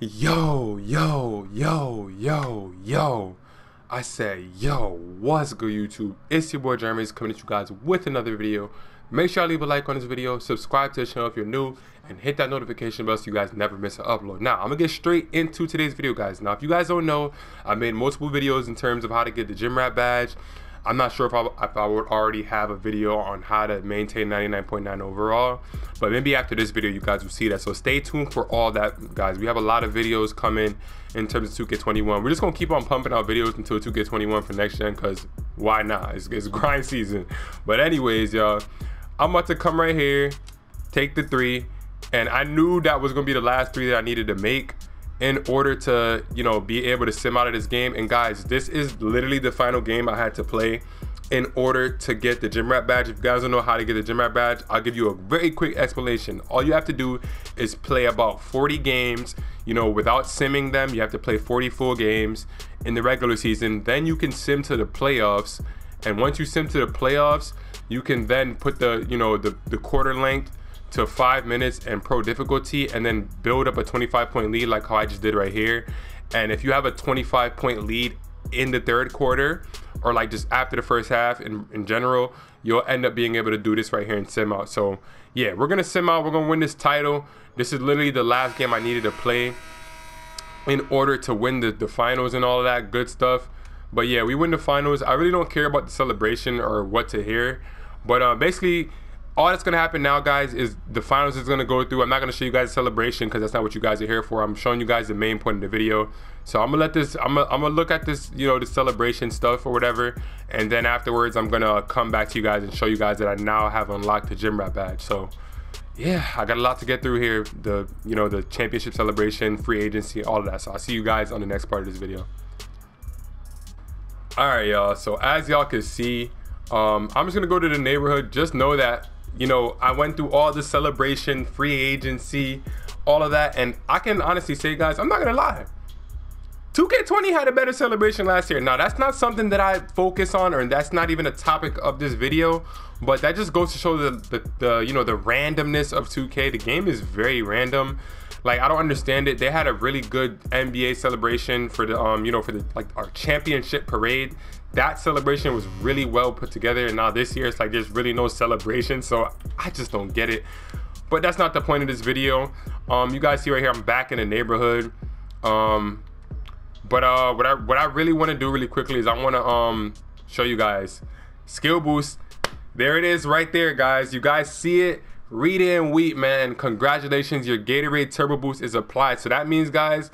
Yo, yo, yo, yo, yo. I say, yo, what's good YouTube? It's your boy Jeremy coming at you guys with another video. Make sure I leave a like on this video, subscribe to the channel if you're new, and hit that notification bell so you guys never miss an upload. Now, I'm gonna get straight into today's video, guys. Now, if you guys don't know, I made multiple videos in terms of how to get the gym rat badge. I'm not sure if I, if I would already have a video on how to maintain 99.9 overall, but maybe after this video you guys will see that. So stay tuned for all that, guys. We have a lot of videos coming in terms of 2K21. We're just gonna keep on pumping out videos until 2K21 for next gen, cause why not? It's, it's grind season. But anyways, y'all, I'm about to come right here, take the three, and I knew that was gonna be the last three that I needed to make in order to, you know, be able to sim out of this game. And guys, this is literally the final game I had to play in order to get the gym rat badge. If you guys don't know how to get the gym rat badge, I'll give you a very quick explanation. All you have to do is play about 40 games, you know, without simming them. You have to play 40 full games in the regular season. Then you can sim to the playoffs. And once you sim to the playoffs, you can then put the, you know, the, the quarter length to five minutes and pro difficulty and then build up a 25 point lead like how I just did right here. And if you have a 25 point lead in the third quarter or like just after the first half in, in general, you'll end up being able to do this right here in sim out. So yeah, we're gonna sim out, we're gonna win this title. This is literally the last game I needed to play in order to win the, the finals and all that good stuff. But yeah, we win the finals. I really don't care about the celebration or what to hear. But uh, basically, all that's gonna happen now, guys, is the finals is gonna go through. I'm not gonna show you guys a celebration because that's not what you guys are here for. I'm showing you guys the main point of the video. So I'm gonna let this. I'm gonna, I'm gonna look at this, you know, the celebration stuff or whatever, and then afterwards, I'm gonna come back to you guys and show you guys that I now have unlocked the gym rat badge. So yeah, I got a lot to get through here. The you know the championship celebration, free agency, all of that. So I'll see you guys on the next part of this video. All right, y'all. So as y'all can see, um, I'm just gonna go to the neighborhood. Just know that you know, I went through all the celebration, free agency, all of that, and I can honestly say, guys, I'm not gonna lie. 2K20 had a better celebration last year. Now, that's not something that I focus on, or that's not even a topic of this video, but that just goes to show the, the, the you know, the randomness of 2K. The game is very random. Like, I don't understand it. They had a really good NBA celebration for the, um, you know, for the, like, our championship parade that celebration was really well put together and now this year it's like there's really no celebration so i just don't get it but that's not the point of this video um you guys see right here i'm back in the neighborhood um but uh what i what i really want to do really quickly is i want to um show you guys. Skill boost there it is right there guys. You guys see it? Read it and weep man. Congratulations your gatorade turbo boost is applied. So that means guys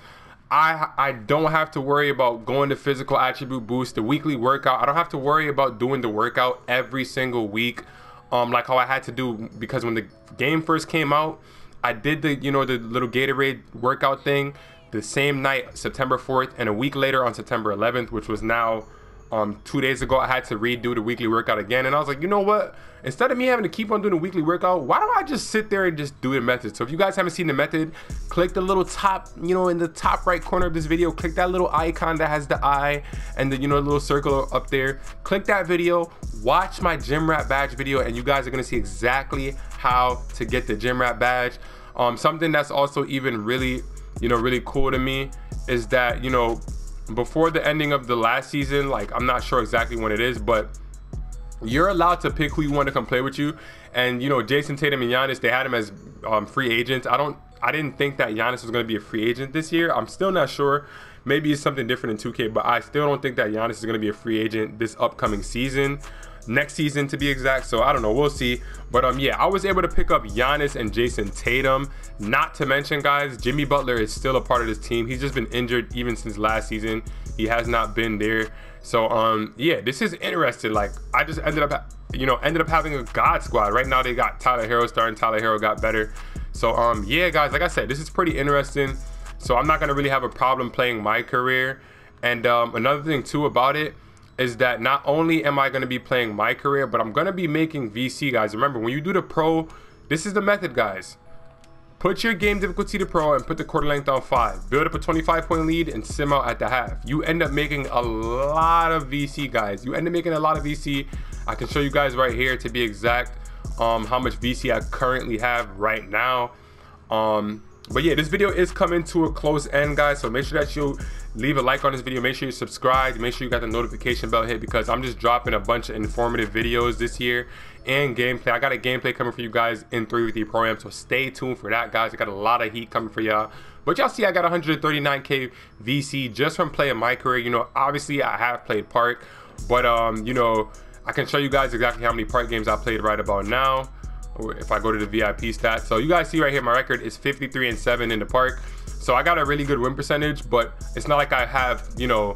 I I don't have to worry about going to physical attribute boost, the weekly workout. I don't have to worry about doing the workout every single week, um, like how I had to do because when the game first came out, I did the you know the little Gatorade workout thing the same night, September 4th, and a week later on September 11th, which was now um, two days ago, I had to redo the weekly workout again. And I was like, you know what? Instead of me having to keep on doing the weekly workout, why don't I just sit there and just do the method? So if you guys haven't seen the method, click the little top, you know, in the top right corner of this video, click that little icon that has the eye and the, you know, little circle up there. Click that video, watch my gym rat badge video, and you guys are gonna see exactly how to get the gym rat badge. Um, something that's also even really, you know, really cool to me is that, you know, before the ending of the last season, like I'm not sure exactly when it is, but you're allowed to pick who you want to come play with you. And you know, Jayson Tatum and Giannis, they had him as um, free agents. I don't, I didn't think that Giannis was going to be a free agent this year. I'm still not sure. Maybe it's something different in 2K, but I still don't think that Giannis is going to be a free agent this upcoming season next season to be exact. So I don't know, we'll see. But um, yeah, I was able to pick up Giannis and Jayson Tatum. Not to mention, guys, Jimmy Butler is still a part of this team. He's just been injured even since last season. He has not been there. So um, yeah, this is interesting. Like I just ended up, you know, ended up having a God squad. Right now they got Tyler Herro starting. Tyler Herro got better. So um, yeah, guys, like I said, this is pretty interesting. So I'm not gonna really have a problem playing my career. And um, another thing too about it is that not only am I going to be playing my career, but I'm going to be making VC, guys. Remember, when you do the pro, this is the method, guys. Put your game difficulty to pro and put the quarter length on 5. Build up a 25 point lead and sim out at the half. You end up making a lot of VC, guys. You end up making a lot of VC. I can show you guys right here to be exact um, how much VC I currently have right now. Um, but yeah, this video is coming to a close end, guys. So make sure that you leave a like on this video. Make sure you subscribe. Make sure you got the notification bell hit because I'm just dropping a bunch of informative videos this year and gameplay. I got a gameplay coming for you guys in 3v3 Pro-Am so stay tuned for that, guys. I got a lot of heat coming for y'all. But y'all see, I got 139k VC just from playing my career. You know, obviously I have played Park, but um, you know, I can show you guys exactly how many Park games I played right about now if I go to the VIP stats. So you guys see right here, my record is 53 and 7 in the park. So I got a really good win percentage, but it's not like I have, you know,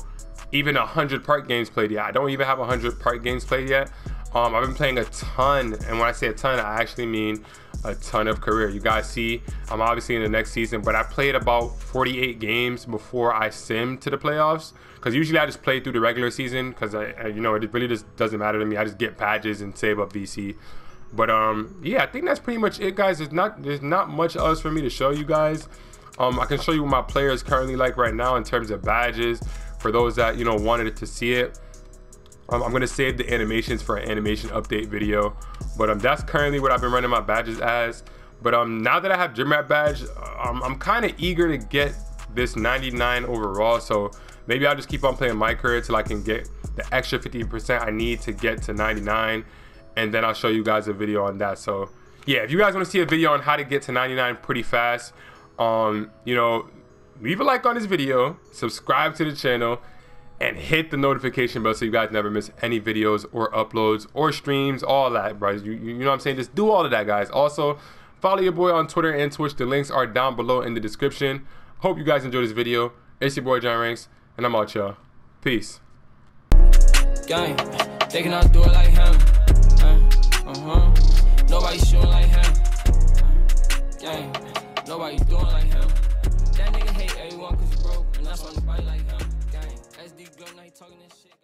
even 100 park games played yet. I don't even have 100 park games played yet. Um, I've been playing a ton, and when I say a ton, I actually mean a ton of career. You guys see, I'm obviously in the next season, but I played about 48 games before I simmed to the playoffs. Because usually I just play through the regular season, because I, I, you know, it really just doesn't matter to me. I just get badges and save up VC. But um, yeah, I think that's pretty much it, guys. There's not there's not much else for me to show you guys. Um, I can show you what my players currently like right now in terms of badges. For those that you know wanted to see it, um, I'm gonna save the animations for an animation update video. But um, that's currently what I've been running my badges as. But um, now that I have Gym Rat badge, um, I'm kind of eager to get this 99 overall. So maybe I'll just keep on playing my career till I can get the extra 50% I need to get to 99 and then I'll show you guys a video on that. So yeah, if you guys want to see a video on how to get to 99 pretty fast, um, you know, leave a like on this video, subscribe to the channel, and hit the notification bell so you guys never miss any videos or uploads or streams, all that, bro. You, you know what I'm saying? Just do all of that, guys. Also, follow your boy on Twitter and Twitch. The links are down below in the description. Hope you guys enjoyed this video. It's your boy JrRanks, and I'm out, y'all. Peace. Gang, they cannot do it like him. Uh huh. Nobody shooting like him. Gang. Nobody doing like him. That nigga hate everyone cause he broke, and that's why nobody like him. Gang. SD Glow, now he talking this shit.